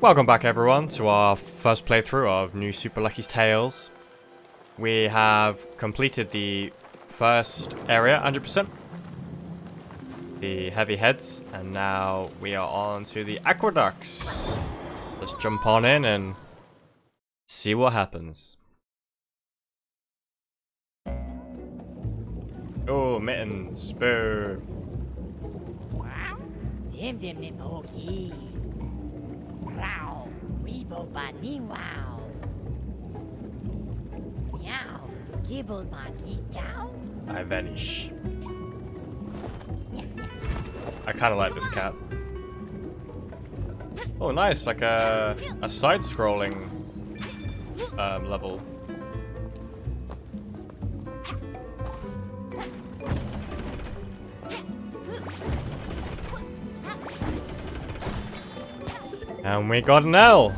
Welcome back everyone to our first playthrough of New Super Lucky's Tales. We have completed the first area 100%. The heavy heads and now we are on to the aqueducts. Let's jump on in and see what happens. Oh, mittens, boo. Wow. Dim dim dim okay. Wow. Weeble bunny wow. Meow. Gibble chow. I vanish. I kind of like this cat. Oh, nice, like a a side-scrolling um, level. And we got an L.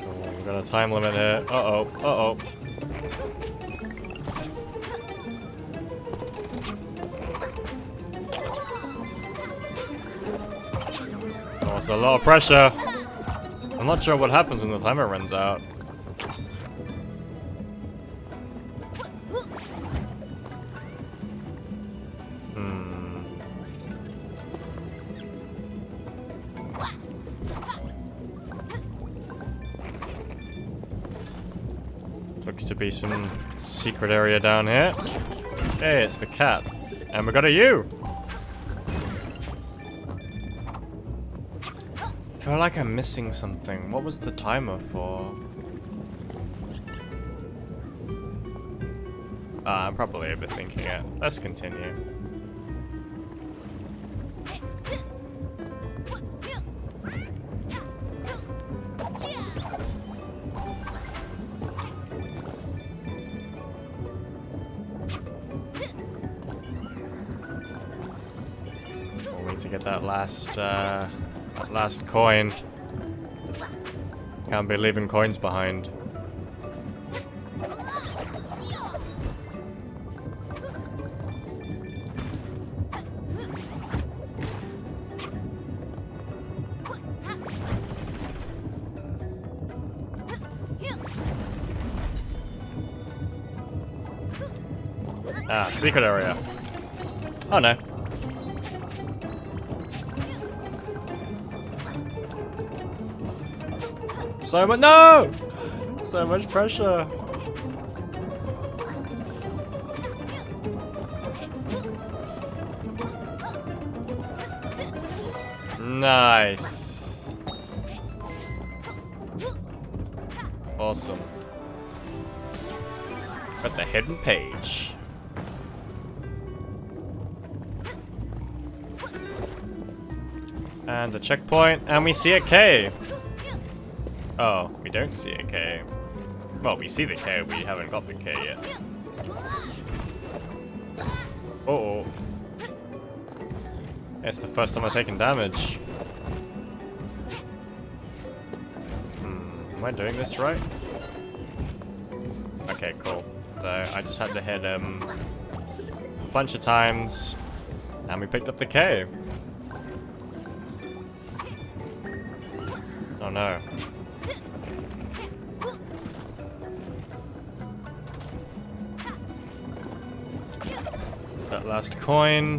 Oh, we got a time limit here. Uh-oh, uh-oh. Oh, it's a lot of pressure. I'm not sure what happens when the timer runs out. Be some secret area down here. Hey, it's the cat. And we got a U! I feel like I'm missing something. What was the timer for? Ah, I'm probably overthinking it. Let's continue. Last, uh, last coin. Can't be leaving coins behind. Ah, secret area. Oh no. So much- no! So much pressure. Nice. Awesome. Got the hidden page. And a checkpoint, and we see a K. Oh, we don't see a K. Well, we see the K, we haven't got the K yet. Uh oh. It's the first time I've taken damage. Hmm, am I doing this right? Okay, cool. So I just had to hit him a bunch of times, and we picked up the K. Oh no. That last coin.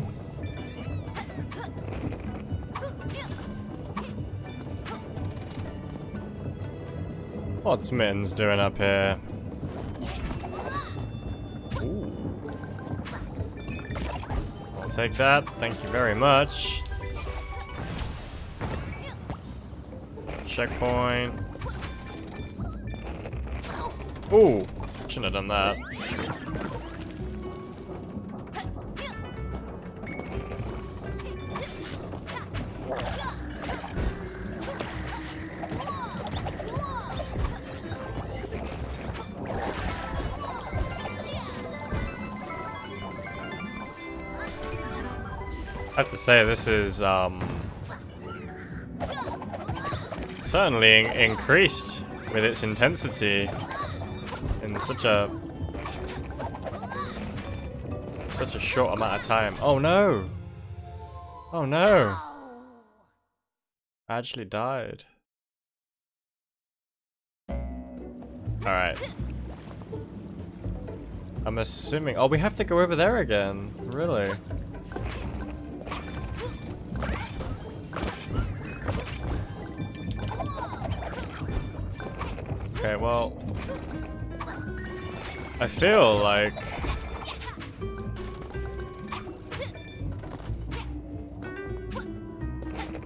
What's Mittens doing up here? Ooh. I'll take that. Thank you very much. Checkpoint. Ooh, shouldn't have done that. I have to say, this is, um... Certainly in increased with its intensity in such a such a short amount of time. Oh no! Oh no! I actually died. Alright. I'm assuming- oh we have to go over there again. Really? Okay, well... I feel like...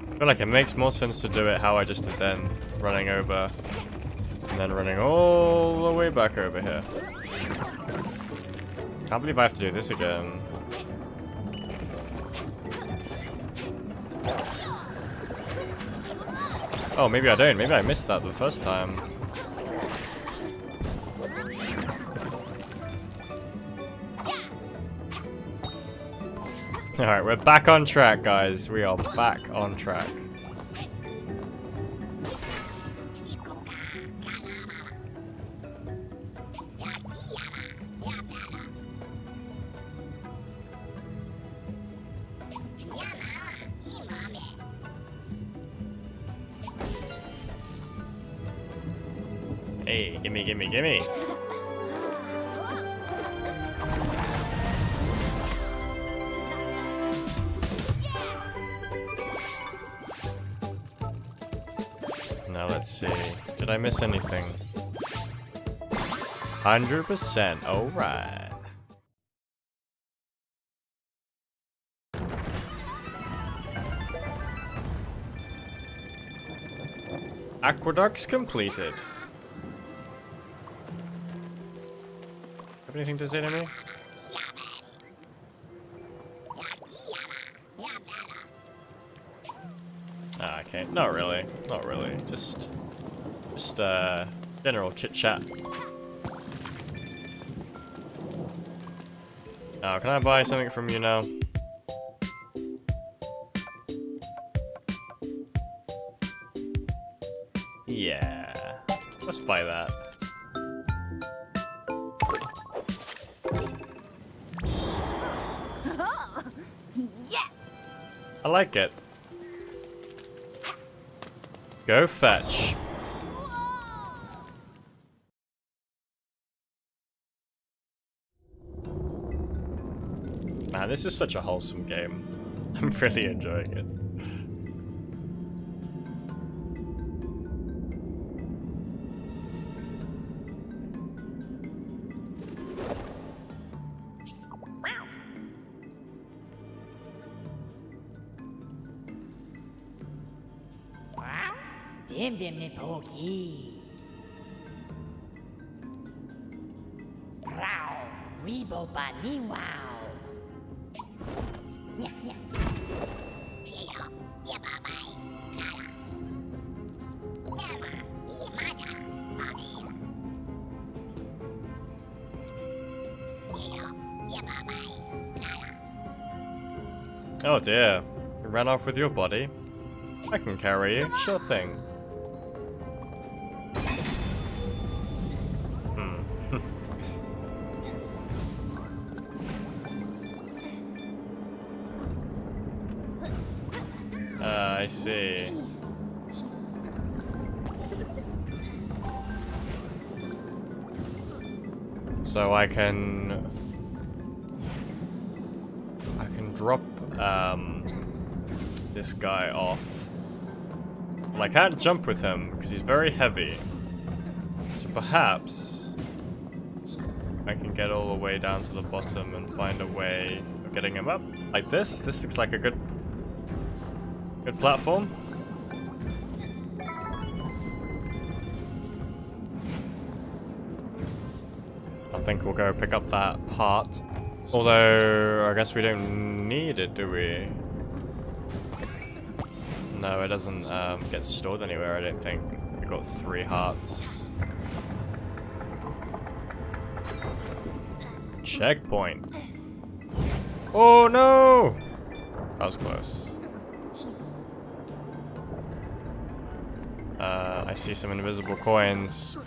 I feel like it makes more sense to do it how I just did then, running over, and then running all the way back over here. Can't believe I have to do this again. Oh, maybe I don't. Maybe I missed that the first time. Alright, we're back on track, guys. We are back on track. Let's see. Did I miss anything? 100%. Alright. Aqueducts completed. Have anything to say to me? Okay. Not really. Not really. Just, just uh, general chit chat. Now, can I buy something from you now? Yeah, let's buy that. Yes! I like it. Go fetch. Man, this is such a wholesome game. I'm really enjoying it. Nya, nya. Oh dear. You ran off with your body. I can carry you. Sure thing. I can... I can drop um, this guy off. Well, I can't jump with him because he's very heavy. So perhaps I can get all the way down to the bottom and find a way of getting him up. Like this? This looks like a good good platform. Think we'll go pick up that part. Although, I guess we don't need it, do we? No, it doesn't um, get stored anywhere, I don't think. We've got three hearts. Checkpoint. Oh no! That was close. Uh, I see some invisible coins.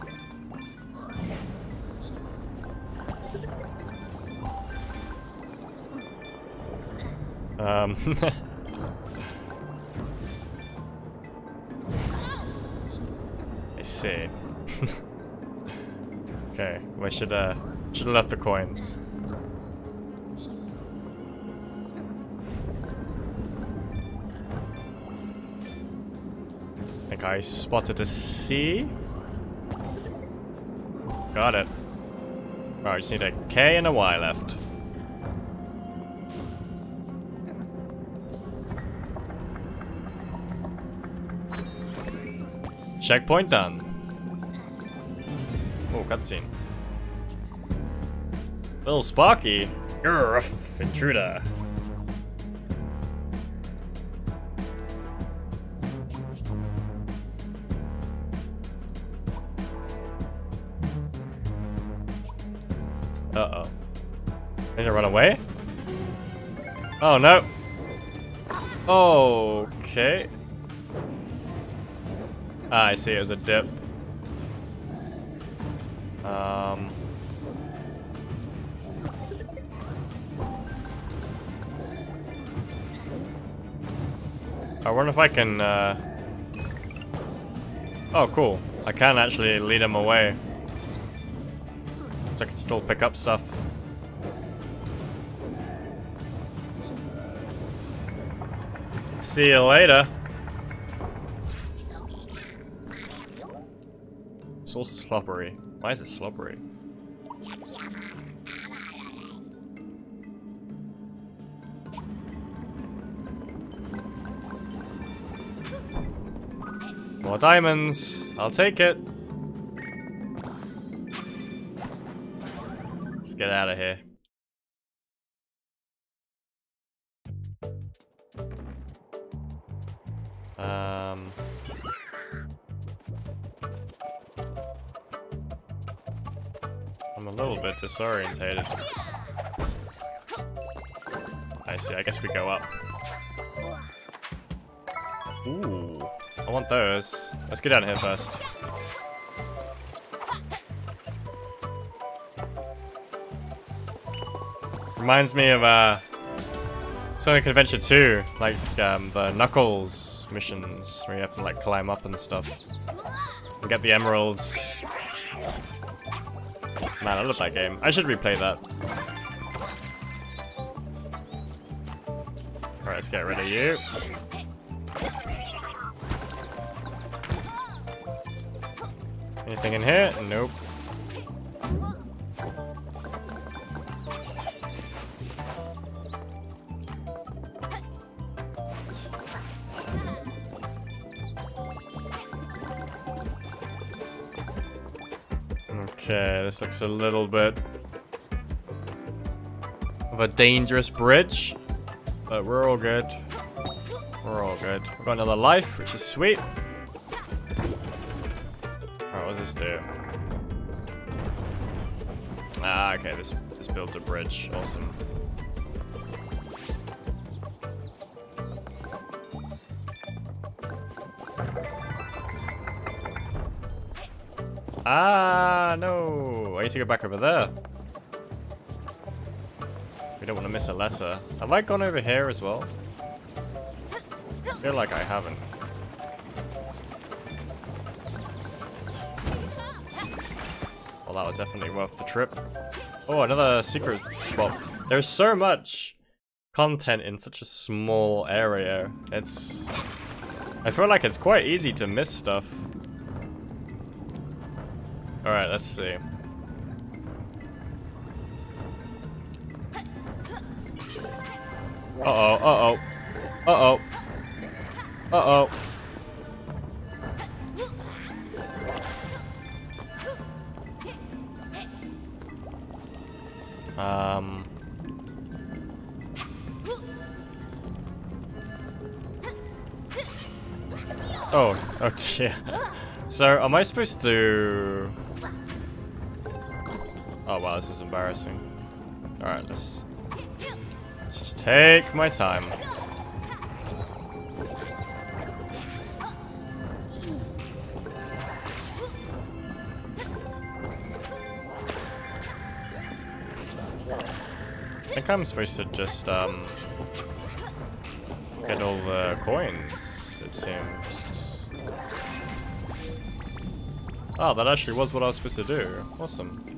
Um. I see. okay, we should uh should have left the coins. I think I spotted a C. Got it. Alright, just need a K and a Y left. Checkpoint done. Oh, cutscene. Little Sparky. Grr, intruder. Uh-oh. Need to run away? Oh, no. Okay. I see, it was a dip. Um... I wonder if I can, uh... Oh, cool. I can actually lead him away. So I can still pick up stuff. See you later. It's all slobbery. Why is it slobbery? More diamonds. I'll take it. Let's get out of here. Um... I'm a little bit disorientated. I see, I guess we go up. Ooh, I want those. Let's get down here first. Reminds me of uh, Sonic Adventure 2, like um, the Knuckles missions where you have to like climb up and stuff. And get the emeralds. Man, I love that game. I should replay that. Alright, let's get rid of you. Anything in here? Nope. Okay, this looks a little bit of a dangerous bridge, but we're all good. We're all good. We've got another life, which is sweet. Alright, what does this do? Ah, okay, this this builds a bridge. Awesome. Ah, Ah, no. I need to go back over there. We don't want to miss a letter. Have I gone over here as well? I feel like I haven't. Well, that was definitely worth the trip. Oh, another secret spot. There's so much content in such a small area. It's... I feel like it's quite easy to miss stuff. Alright, let's see. Uh-oh, uh-oh. Uh-oh. Uh-oh. Um... Oh, dear. So, am I supposed to... Oh wow, this is embarrassing. Alright, let's... Let's just take my time. I think I'm supposed to just, um... get all the coins, it seems. Oh, that actually was what I was supposed to do. Awesome.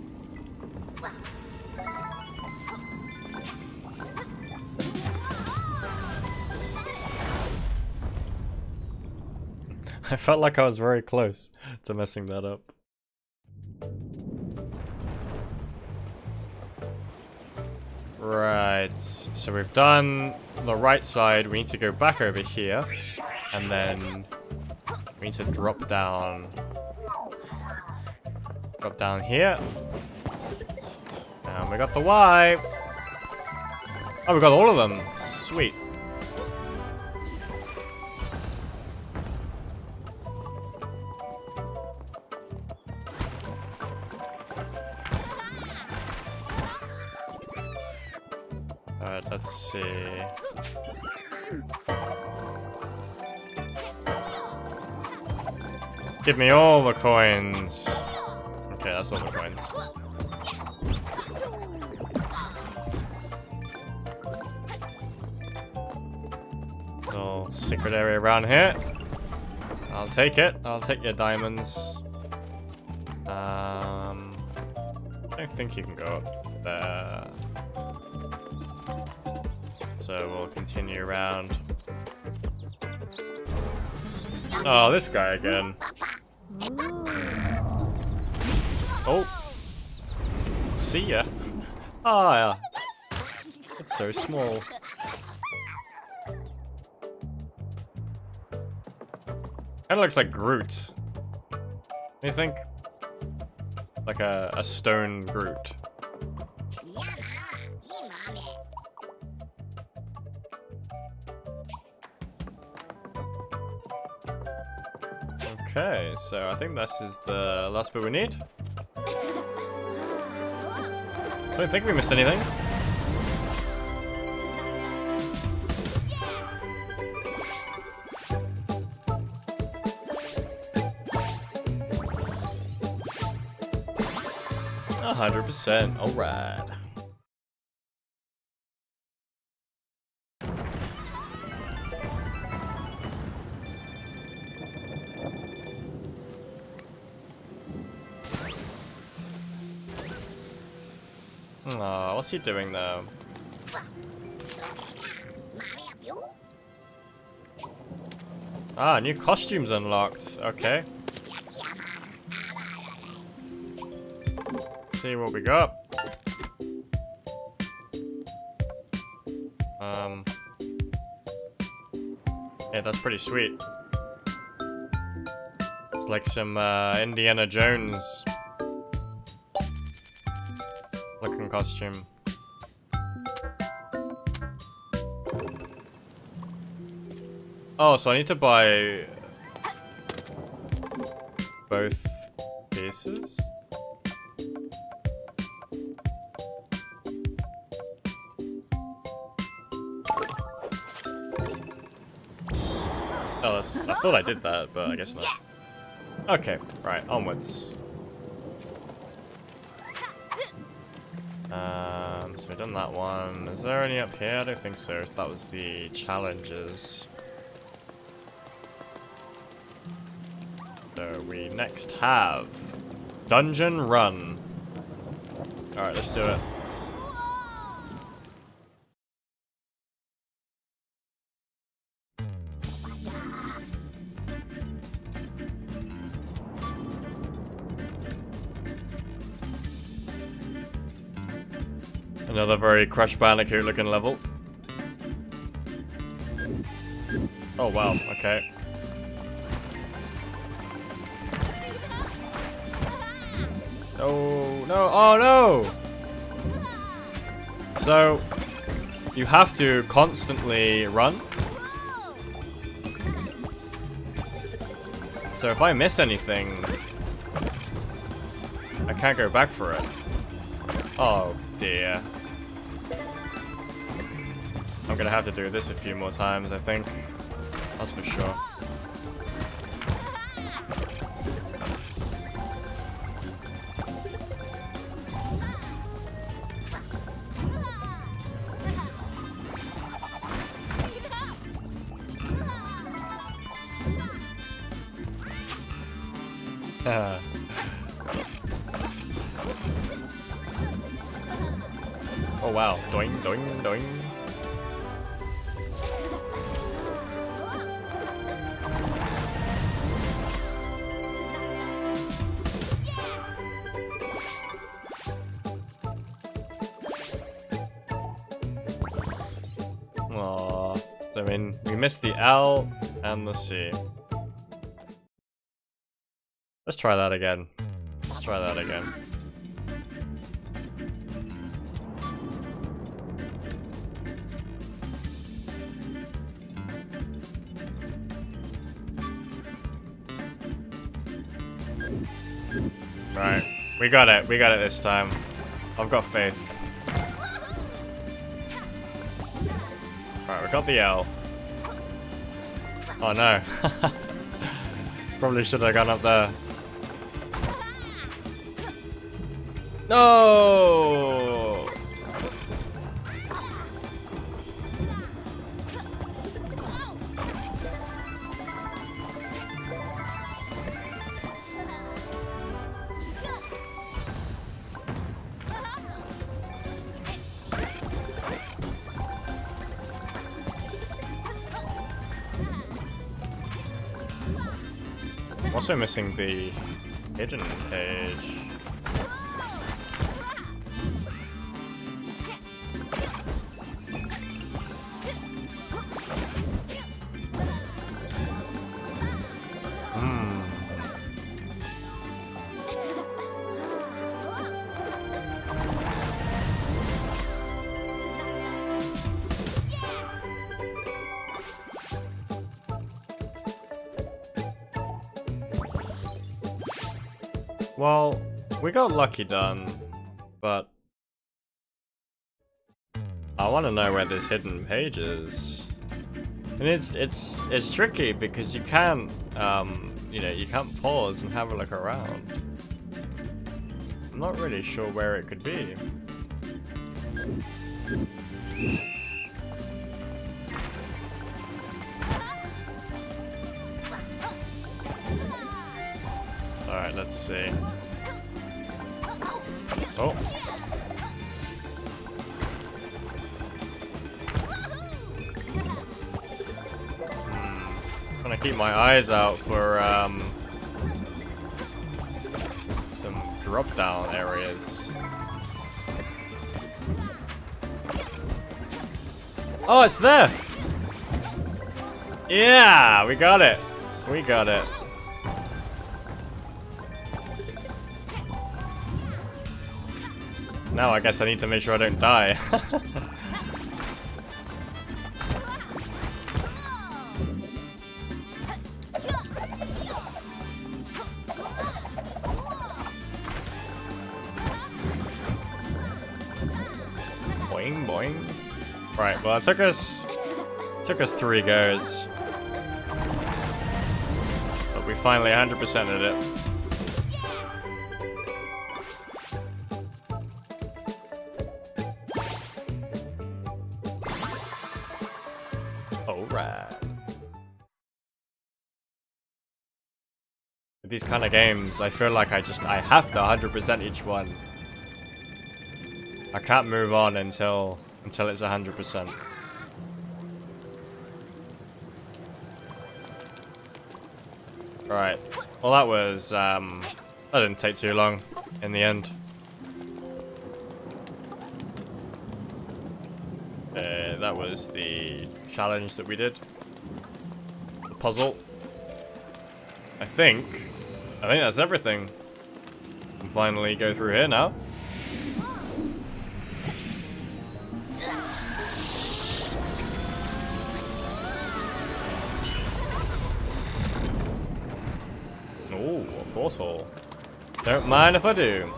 Felt like I was very close to messing that up. Right, so we've done the right side. We need to go back over here. And then we need to drop down. Drop down here. And we got the Y. Oh, we got all of them. Sweet. Let's see. Give me all the coins. Okay, that's all the coins. Little secret area around here. I'll take it. I'll take your diamonds. Um, I don't think you can go up there. So we'll continue around. Oh, this guy again. Oh. See ya. Ah, yeah. It's so small. Kinda looks like Groot. You think? Like a, a stone Groot. So I think this is the last bit we need. I don't think we missed anything. Hundred percent, alright. Aw, what's he doing though? Ah, new costumes unlocked. Okay. see what we got. Um. Yeah, that's pretty sweet. It's like some uh, Indiana Jones costume. Oh, so I need to buy both pieces? Oh, I thought I did that, but I guess not. Okay, right, onwards. Um, so we've done that one. Is there any up here? I don't think so. That was the challenges. So we next have Dungeon Run. Alright, let's do it. Very Crash Bandicoot looking level. Oh wow, okay. Oh no, oh no! So, you have to constantly run. So if I miss anything, I can't go back for it. Oh dear. I'm gonna have to do this a few more times, I think. That's for sure. So, I mean, we missed the L and the C. Let's try that again. Let's try that again. Right. We got it. We got it this time. I've got faith. Got the L. Oh no. Probably should have gone up there. No! Also missing the hidden page. Got lucky done, but I want to know where this hidden page is. And it's it's it's tricky because you can't um you know you can't pause and have a look around. I'm not really sure where it could be. Alright, let's see. Oh. Hmm. Gonna keep my eyes out for um some drop down areas. Oh, it's there! Yeah, we got it. We got it. Now I guess I need to make sure I don't die. boing boing. Right, well it took us took us three goes. But we finally 100%ed it. These kind of games, I feel like I just, I have to 100% each one. I can't move on until, until it's 100%. Alright. Well that was, um, that didn't take too long in the end. Uh, that was the challenge that we did. The puzzle. I think. I think that's everything. Can finally go through here now. Oh, a portal. Don't mind if I do.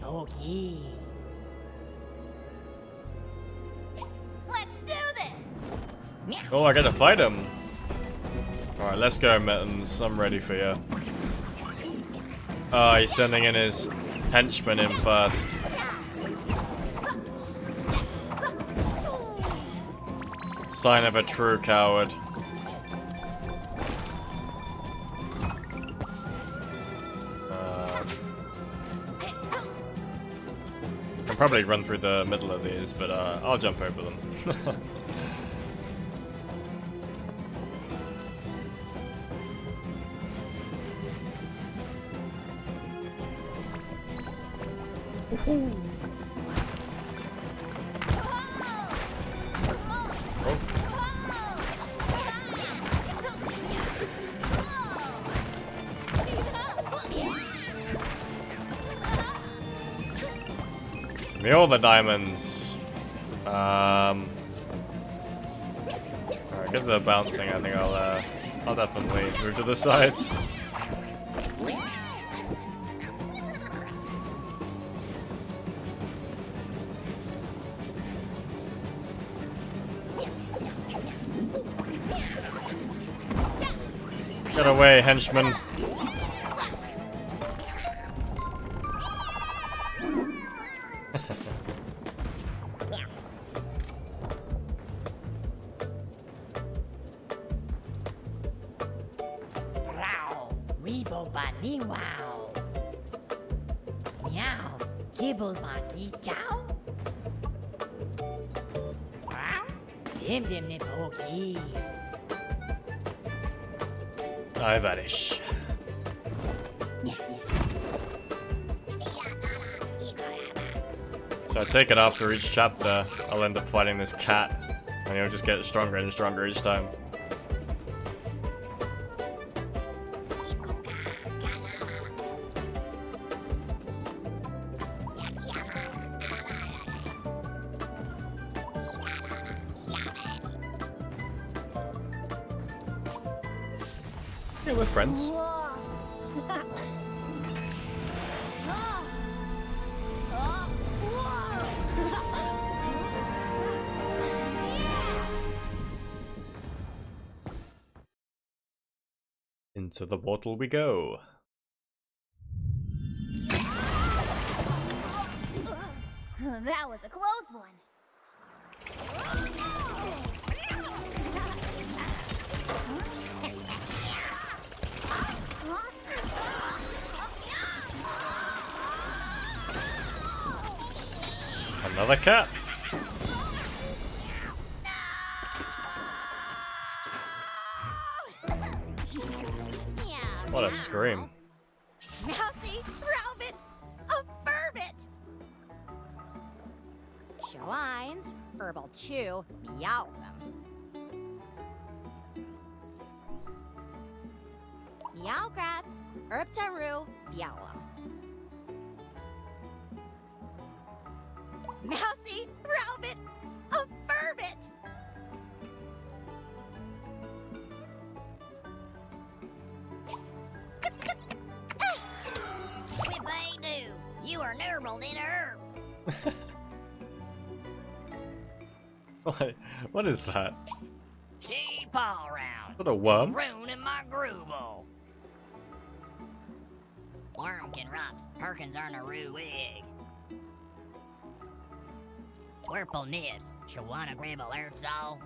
Pokey. Let's do this! Oh, I gotta fight him. Alright, let's go, Mittens. I'm ready for you. Oh, he's sending in his henchmen in first. Sign of a true coward. Probably run through the middle of these, but uh, I'll jump over them. Give the diamonds. Um, alright, because they're bouncing, I think I'll, uh, I'll definitely move to the sides. Get away, henchman. I vanish. So I take it after each chapter, I'll end up fighting this cat, and he'll just get stronger and stronger each time. Bottle we go. that was a close one. Another cat. What a scream. Mousy, Rabbit, a Burbot! Shawines, Herbal 2, Meowsome. Meowgrats, Herbtaru, Meowum. Mousy, Rabbit, a Burbot! Are nurbled herb. What, what is that? Keep all round. What a worm? Ruining my grooble. Wormkin Rops, Perkins are a roo wig. Purple nibs, Shawana gribble Ertzall.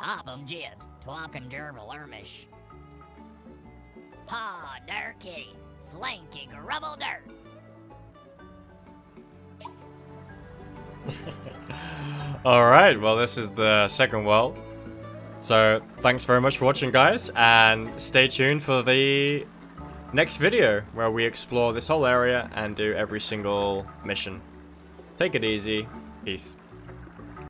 Topham jibs, Twalkin gerbil ermish. Paw dirt slinky grubble dirt. Alright, well this is the second world. So thanks very much for watching guys, and stay tuned for the next video where we explore this whole area and do every single mission. Take it easy. Peace.